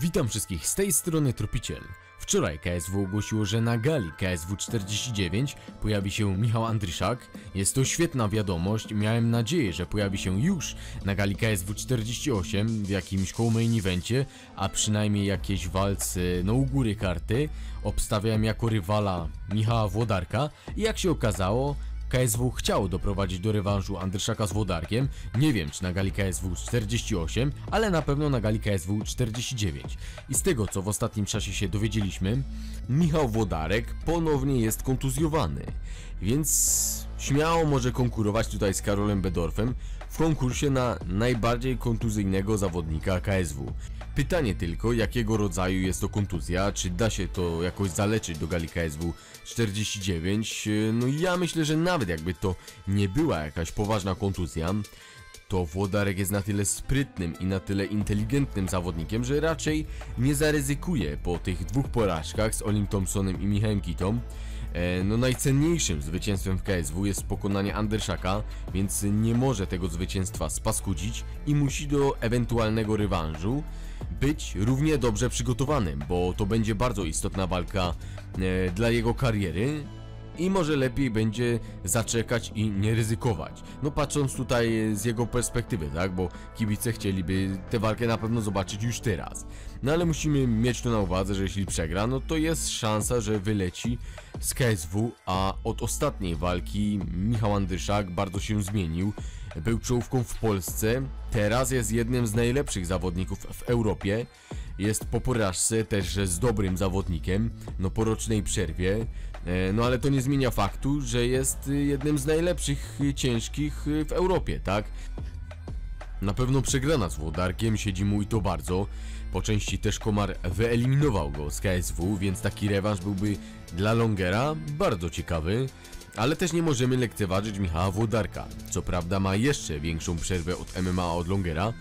Witam wszystkich z tej strony Tropiciel. Wczoraj KSW ogłosiło, że na gali KSW 49 pojawi się Michał Andryszak. Jest to świetna wiadomość, miałem nadzieję, że pojawi się już na gali KSW 48 w jakimś co-main evencie, a przynajmniej jakiejś walce no u góry karty. Obstawiałem jako rywala Michała Włodarka i jak się okazało, KSW chciało doprowadzić do rewanżu Andryszaka z Włodarkiem. Nie wiem czy na gali KSW 48, ale na pewno na gali KSW 49. I z tego co w ostatnim czasie się dowiedzieliśmy, Michał Włodarek ponownie jest kontuzjowany. Więc śmiało może konkurować tutaj z Karolem Bedorfem w konkursie na najbardziej kontuzyjnego zawodnika KSW. Pytanie tylko, jakiego rodzaju jest to kontuzja, czy da się to jakoś zaleczyć do gali KSW 49? No ja myślę, że nawet jakby to nie była jakaś poważna kontuzja, to Włodarek jest na tyle sprytnym i na tyle inteligentnym zawodnikiem, że raczej nie zaryzykuje po tych dwóch porażkach z Olim Thompsonem i Michałem Kitą. E, no najcenniejszym zwycięstwem w KSW jest pokonanie Anderszaka, więc nie może tego zwycięstwa spaskudzić i musi do ewentualnego rewanżu być równie dobrze przygotowanym, bo to będzie bardzo istotna walka e, dla jego kariery i może lepiej będzie zaczekać i nie ryzykować. No patrząc tutaj z jego perspektywy, tak, bo kibice chcieliby tę walkę na pewno zobaczyć już teraz. No ale musimy mieć to na uwadze, że jeśli przegra, no to jest szansa, że wyleci z KSW, a od ostatniej walki Michał Andryszak bardzo się zmienił. Był czołówką w Polsce, teraz jest jednym z najlepszych zawodników w Europie. Jest po porażce też z dobrym zawodnikiem, no po rocznej przerwie. E, no ale to nie zmienia faktu, że jest jednym z najlepszych ciężkich w Europie, tak? Na pewno przegrana z Włodarkiem siedzi mu i to bardzo. Po części też Komar wyeliminował go z KSW, więc taki rewanż byłby dla Longera bardzo ciekawy. Ale też nie możemy lekceważyć Michała Włodarka. Co prawda ma jeszcze większą przerwę od MMA od Longera,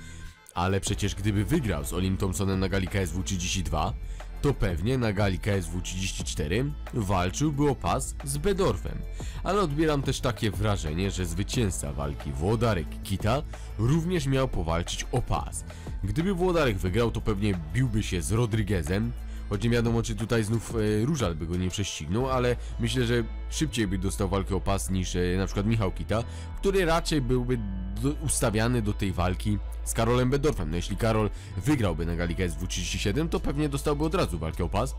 ale przecież gdyby wygrał z Olim Thompsonem na gali KSW 32, to pewnie na gali KSW 34 walczyłby o pas z Bedorfem. Ale odbieram też takie wrażenie, że zwycięzca walki Włodarek-Kita również miał powalczyć o pas. Gdyby Włodarek wygrał, to pewnie biłby się z Rodriguezem, choć nie wiadomo czy tutaj znów e, Różal by go nie prześcignął, ale myślę, że szybciej by dostał walkę o pas niż e, na przykład Michał Kita, który raczej byłby do, ustawiany do tej walki z Karolem Bedorfem. No jeśli Karol wygrałby na gali KSW 37, to pewnie dostałby od razu walkę o pas.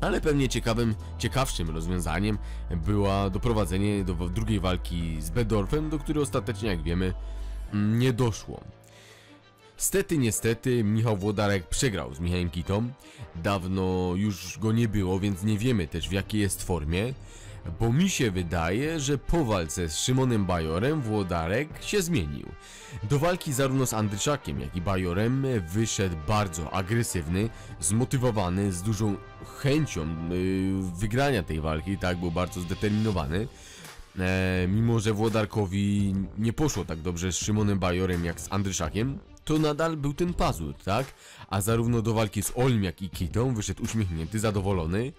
Ale pewnie ciekawym, ciekawszym rozwiązaniem była doprowadzenie do drugiej walki z Bedorfem, do której ostatecznie, jak wiemy, mm, nie doszło. Stety, niestety, Michał Włodarek przegrał z Michałem Kitą. Dawno już go nie było, więc nie wiemy też w jakiej jest formie. Bo mi się wydaje, że po walce z Szymonem Bajorem Włodarek się zmienił. Do walki zarówno z Andryszakiem, jak i Bajorem wyszedł bardzo agresywny, zmotywowany, z dużą chęcią yy, wygrania tej walki, tak, był bardzo zdeterminowany. E, mimo, że Włodarkowi nie poszło tak dobrze z Szymonem Bajorem jak z Andryszakiem, to nadal był ten pazur, tak? A zarówno do walki z Olim jak i Kitą wyszedł uśmiechnięty, zadowolony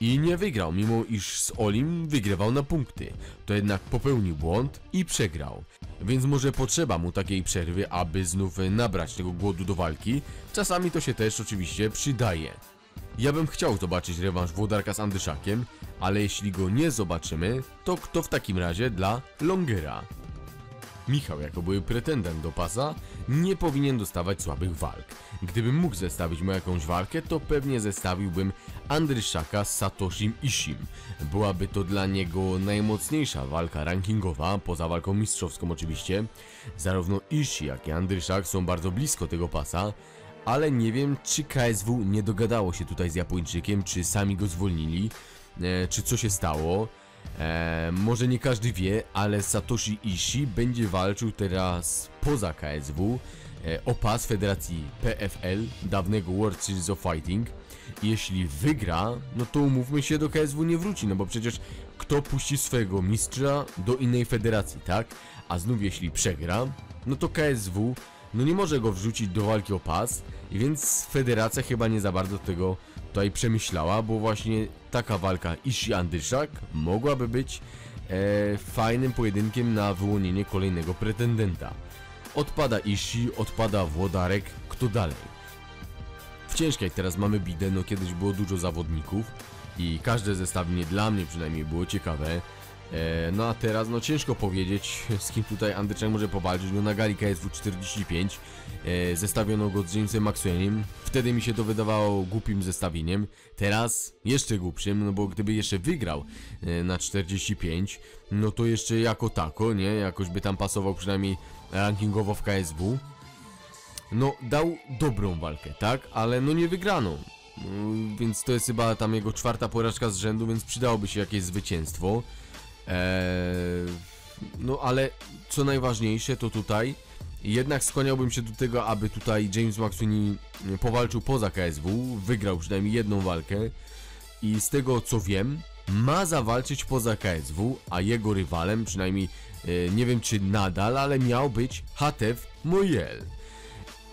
i nie wygrał, mimo iż z Olim wygrywał na punkty. To jednak popełnił błąd i przegrał. Więc może potrzeba mu takiej przerwy, aby znów nabrać tego głodu do walki. Czasami to się też oczywiście przydaje. Ja bym chciał zobaczyć rewanż Włodarka z Andyszakiem, ale jeśli go nie zobaczymy, to kto w takim razie dla Longera? Michał, jako były pretendent do pasa, nie powinien dostawać słabych walk. Gdybym mógł zestawić mu jakąś walkę, to pewnie zestawiłbym Andryszaka z Satoshim Ishim. Byłaby to dla niego najmocniejsza walka rankingowa, poza walką mistrzowską oczywiście. Zarówno Ishi, jak i Andryszak są bardzo blisko tego pasa, ale nie wiem, czy KSW nie dogadało się tutaj z Japończykiem, czy sami go zwolnili, e, czy co się stało. E, może nie każdy wie, ale Satoshi Ishii będzie walczył teraz poza KSW e, o pas Federacji PFL, dawnego World Series of Fighting. Jeśli wygra, no to umówmy się, do KSW nie wróci, no bo przecież kto puści swojego mistrza do innej federacji, tak? A znów jeśli przegra, no to KSW no nie może go wrzucić do walki o pas, więc federacja chyba nie za bardzo tego tutaj przemyślała, bo właśnie taka walka Ishi Andyszak mogłaby być e, fajnym pojedynkiem na wyłonienie kolejnego pretendenta. Odpada Ishi, odpada Włodarek, kto dalej? w ciężkiej teraz mamy bidę, no kiedyś było dużo zawodników i każde zestawienie dla mnie przynajmniej było ciekawe. E, no a teraz no ciężko powiedzieć z kim tutaj Andrzej może powalczyć, no na gali KSW 45 e, zestawiono go z Jamesem Maxwellem, wtedy mi się to wydawało głupim zestawieniem, teraz jeszcze głupszym, no bo gdyby jeszcze wygrał e, na 45, no to jeszcze jako tako, nie, jakoś by tam pasował przynajmniej rankingowo w KSW. No, dał dobrą walkę, tak? Ale no nie wygraną. No, więc to jest chyba tam jego czwarta porażka z rzędu, więc przydałoby się jakieś zwycięstwo. Eee, no ale co najważniejsze to tutaj jednak skłaniałbym się do tego, aby tutaj James Maxwell powalczył poza KSW, wygrał przynajmniej jedną walkę i z tego co wiem, ma zawalczyć poza KSW, a jego rywalem, przynajmniej e, nie wiem czy nadal, ale miał być Hatef Moyel.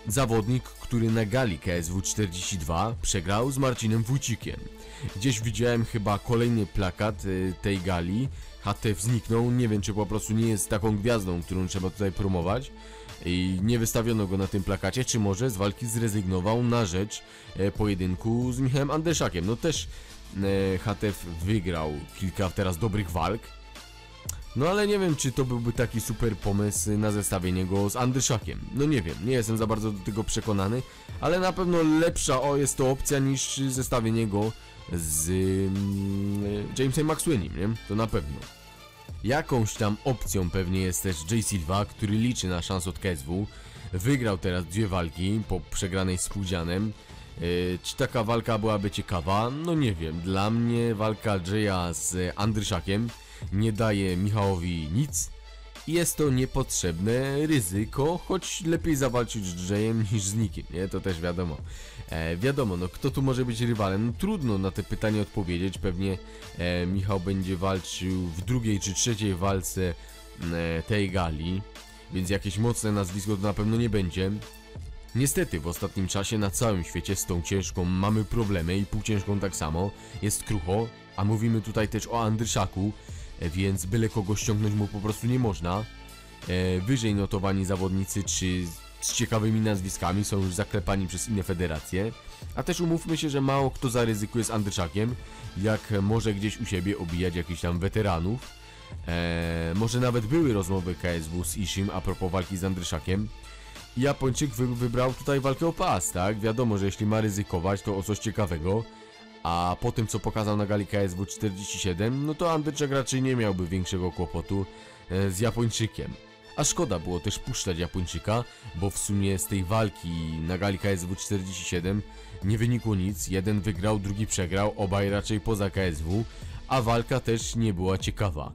Zawodnik, który na gali KSW 42 przegrał z Marcinem Wójcikiem. Gdzieś widziałem chyba kolejny plakat e, tej gali. HTF zniknął, nie wiem czy po prostu nie jest taką gwiazdą, którą trzeba tutaj promować. I nie wystawiono go na tym plakacie, czy może z walki zrezygnował na rzecz e, pojedynku z Michałem Andeszakiem. No też e, HTF wygrał kilka teraz dobrych walk. No ale nie wiem, czy to byłby taki super pomysł na zestawienie go z Andryszakiem. No nie wiem, nie jestem za bardzo do tego przekonany, ale na pewno lepsza o, jest to opcja niż zestawienie go z mm, Jamesem Maxwellem, nie? To na pewno. Jakąś tam opcją pewnie jest też Jay Silva, który liczy na szansę od KSW. Wygrał teraz dwie walki po przegranej z Pudzianem. Yy, czy taka walka byłaby ciekawa? No nie wiem. Dla mnie walka Jaya z Andryszakiem nie daje Michałowi nic. Jest to niepotrzebne ryzyko, choć lepiej zawalczyć z Jayem niż z nikim, nie? To też wiadomo. E, wiadomo, no kto tu może być rywalem? No, trudno na te pytanie odpowiedzieć. Pewnie e, Michał będzie walczył w drugiej czy trzeciej walce e, tej gali, więc jakieś mocne nazwisko to na pewno nie będzie. Niestety w ostatnim czasie na całym świecie z tą ciężką mamy problemy i półciężką tak samo. Jest krucho, a mówimy tutaj też o Andryszaku, więc byle kogo ściągnąć mu po prostu nie można. E, wyżej notowani zawodnicy czy z ciekawymi nazwiskami są już zaklepani przez inne federacje. A też umówmy się, że mało kto zaryzykuje z Andryszakiem, jak może gdzieś u siebie obijać jakichś tam weteranów. Eee, może nawet były rozmowy KSW z Ishim a propos walki z Andryszakiem. Japończyk wy wybrał tutaj walkę o pas, tak? Wiadomo, że jeśli ma ryzykować, to o coś ciekawego. A po tym, co pokazał na gali KSW 47, no to Andryczek raczej nie miałby większego kłopotu e, z Japończykiem. A szkoda było też puszczać Japończyka, bo w sumie z tej walki na gali KSW 47 nie wynikło nic, jeden wygrał, drugi przegrał, obaj raczej poza KSW, a walka też nie była ciekawa.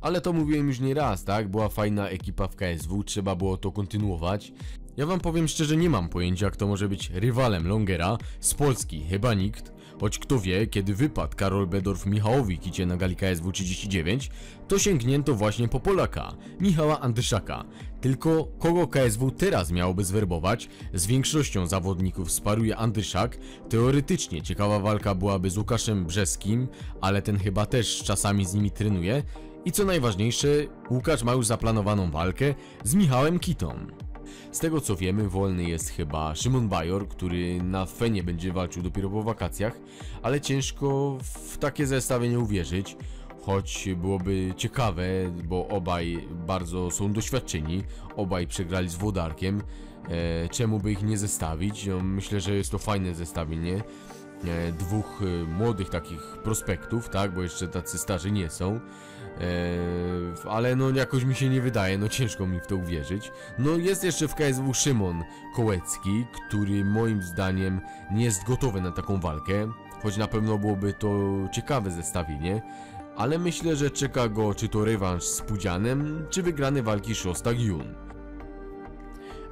Ale to mówiłem już nie raz, tak? Była fajna ekipa w KSW, trzeba było to kontynuować. Ja wam powiem szczerze, nie mam pojęcia, kto może być rywalem Longera. Z Polski chyba nikt. Choć kto wie, kiedy wypadł Karol Bedorf Michałowi Kicie na gali KSW 39, to sięgnięto właśnie po Polaka, Michała Andyszaka. Tylko kogo KSW teraz miałoby zwerbować? Z większością zawodników sparuje Andyszak. Teoretycznie ciekawa walka byłaby z Łukaszem Brzeskim, ale ten chyba też czasami z nimi trenuje. I co najważniejsze, Łukasz ma już zaplanowaną walkę z Michałem Kitą. Z tego co wiemy, wolny jest chyba Szymon Bajor, który na Fenie będzie walczył dopiero po wakacjach, ale ciężko w takie zestawienie uwierzyć, choć byłoby ciekawe, bo obaj bardzo są doświadczeni, obaj przegrali z Wodarkiem, e, czemu by ich nie zestawić? No, myślę, że jest to fajne zestawienie. E, dwóch e, młodych takich prospektów, tak, bo jeszcze tacy starzy nie są. Eee, ale no jakoś mi się nie wydaje, no ciężko mi w to uwierzyć. No jest jeszcze w KSW Szymon Kołecki, który moim zdaniem nie jest gotowy na taką walkę, choć na pewno byłoby to ciekawe zestawienie, ale myślę, że czeka go czy to rewanż z Pudzianem, czy wygrany walki Shostak Yun.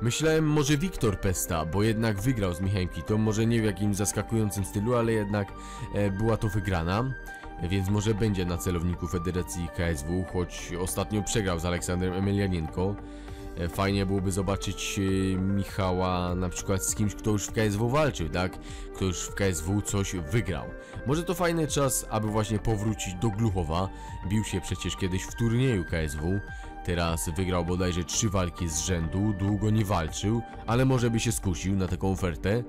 Myślałem może Wiktor Pesta, bo jednak wygrał z Michałem Kitą, może nie w jakimś zaskakującym stylu, ale jednak e, była to wygrana więc może będzie na celowniku Federacji KSW, choć ostatnio przegrał z Aleksandrem Emelianienko. E, fajnie byłoby zobaczyć e, Michała na przykład z kimś, kto już w KSW walczył, tak? Kto już w KSW coś wygrał. Może to fajny czas, aby właśnie powrócić do Gluchowa. Bił się przecież kiedyś w turnieju KSW. Teraz wygrał bodajże trzy walki z rzędu, długo nie walczył, ale może by się skusił na taką ofertę.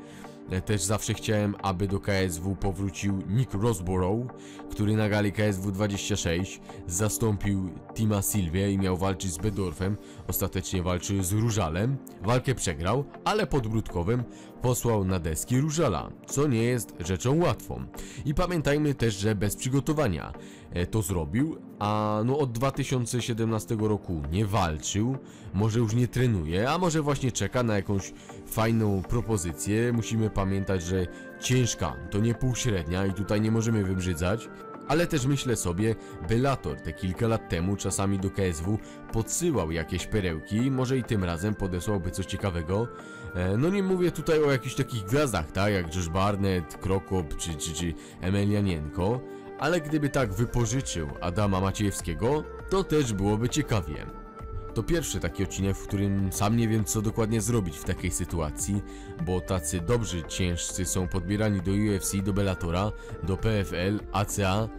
E, Też zawsze chciałem, aby do KSW powrócił Nick Rosborough, który na gali KSW 26 zastąpił Tima Sylwię i miał walczyć z Bedorfem. Ostatecznie walczył z Różalem. Walkę przegrał, ale podbródkowym posłał na deski Różala, co nie jest rzeczą łatwą. I pamiętajmy też, że bez przygotowania e, to zrobił, a no od 2017 roku nie walczył, może już nie trenuje, a może właśnie czeka na jakąś fajną propozycję. Musimy pamiętać, że ciężka to nie półśrednia i tutaj nie możemy wybrzydzać. Ale też myślę sobie, Bellator te kilka lat temu czasami do KSW podsyłał jakieś perełki, może i tym razem podesłałby coś ciekawego. E, No nie mówię tutaj o jakichś takich gwiazdach, tak, jak Josh Barnett, Krokop czy, czy, czy ale gdyby tak wypożyczył Adama Maciejewskiego, to też byłoby ciekawie. To pierwszy taki odcinek, w którym sam nie wiem co dokładnie zrobić w takiej sytuacji, bo tacy dobrzy ciężcy są podbierani do UFC, do Bellatora, do PFL, ACA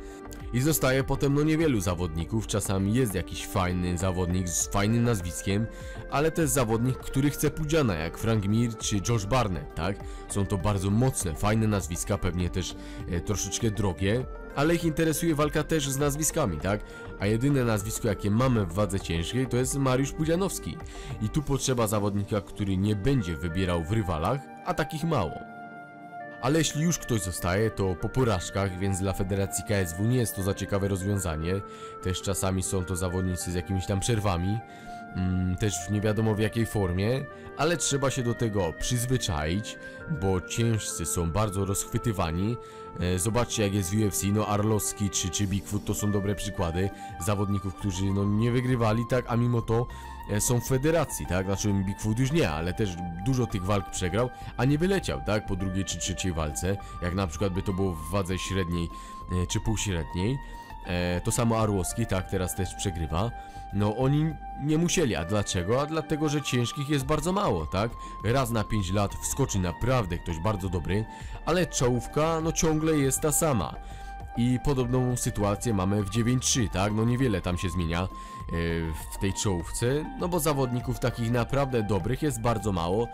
i zostaje potem no niewielu zawodników, czasami jest jakiś fajny zawodnik z fajnym nazwiskiem, ale też zawodnik, który chce pudziana, jak Frank Mir czy Josh Barnett, tak? Są to bardzo mocne, fajne nazwiska, pewnie też e, troszeczkę drogie, ale ich interesuje walka też z nazwiskami, tak? A jedyne nazwisko jakie mamy w wadze ciężkiej to jest Mariusz Pudzianowski. I tu potrzeba zawodnika, który nie będzie wybierał w rywalach, a takich mało. Ale jeśli już ktoś zostaje, to po porażkach, więc dla Federacji KSW nie jest to za ciekawe rozwiązanie. Też czasami są to zawodnicy z jakimiś tam przerwami, mm, też nie wiadomo w jakiej formie, ale trzeba się do tego przyzwyczaić, bo ciężcy są bardzo rozchwytywani. E, Zobaczcie jak jest w UFC, no Arlowski czy, czy Bigfoot to są dobre przykłady zawodników, którzy no nie wygrywali, tak, a mimo to e, są w federacji, tak? Znaczy Bigfoot już nie, ale też dużo tych walk przegrał, a nie wyleciał, tak? Po drugiej czy trzeciej walce, jak na przykład by to było w wadze średniej e, czy półśredniej. E, to samo Arłowski, tak, teraz też przegrywa. No oni nie musieli, a dlaczego? A dlatego, że ciężkich jest bardzo mało, tak? Raz na 5 lat wskoczy naprawdę ktoś bardzo dobry, ale czołówka no ciągle jest ta sama. I podobną sytuację mamy w 9-3, tak? No niewiele tam się zmienia e, w tej czołówce, no bo zawodników takich naprawdę dobrych jest bardzo mało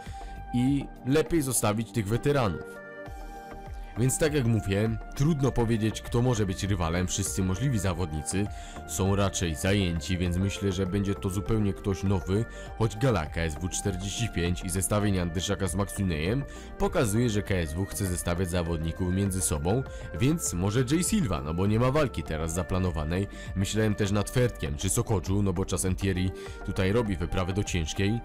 i lepiej zostawić tych weteranów. Więc tak jak mówię, trudno powiedzieć kto może być rywalem, wszyscy możliwi zawodnicy są raczej zajęci, więc myślę, że będzie to zupełnie ktoś nowy, choć gala KSW 45 i zestawienie Andryszaka z Maxunejem pokazuje, że KSW chce zestawiać zawodników między sobą, więc może Jay Silva, no bo nie ma walki teraz zaplanowanej. Myślałem też nad Fertkiem czy Sokoczu, no bo czasem Thierry tutaj robi wyprawę do ciężkiej.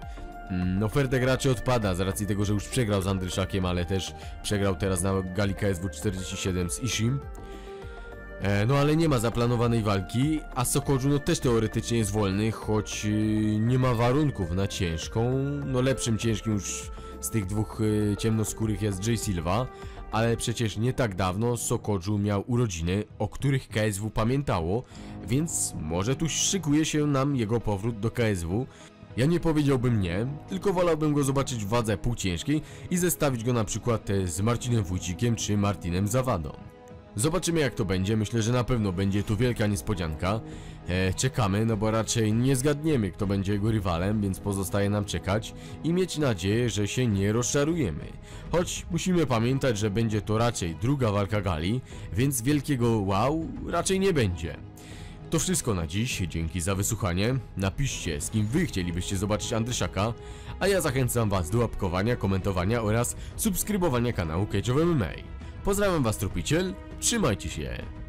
Mm, Ferdek raczej odpada z racji tego, że już przegrał z Andryszakiem, ale też przegrał teraz na gali KSW 47 z Ishim. E, no ale nie ma zaplanowanej walki, a Sokoju no też teoretycznie jest wolny, choć y, nie ma warunków na ciężką. No lepszym ciężkim już z tych dwóch y, ciemnoskórych jest Jay Silva, ale przecież nie tak dawno Sokoju miał urodziny, o których KSW pamiętało, więc może tu szykuje się nam jego powrót do KSW. Ja nie powiedziałbym nie, tylko wolałbym go zobaczyć w wadze półciężkiej i zestawić go na przykład e, z Marcinem Wójcikiem czy Martinem Zawadą. Zobaczymy jak to będzie, myślę, że na pewno będzie tu wielka niespodzianka. E, czekamy, no bo raczej nie zgadniemy kto będzie jego rywalem, więc pozostaje nam czekać i mieć nadzieję, że się nie rozczarujemy. Choć musimy pamiętać, że będzie to raczej druga walka gali, więc wielkiego wow raczej nie będzie. To wszystko na dziś, dzięki za wysłuchanie. Napiszcie z kim wy chcielibyście zobaczyć Andryszaka, a ja zachęcam was do łapkowania, komentowania oraz subskrybowania kanału Cage of MMA. Pozdrawiam was Tropiciel, trzymajcie się!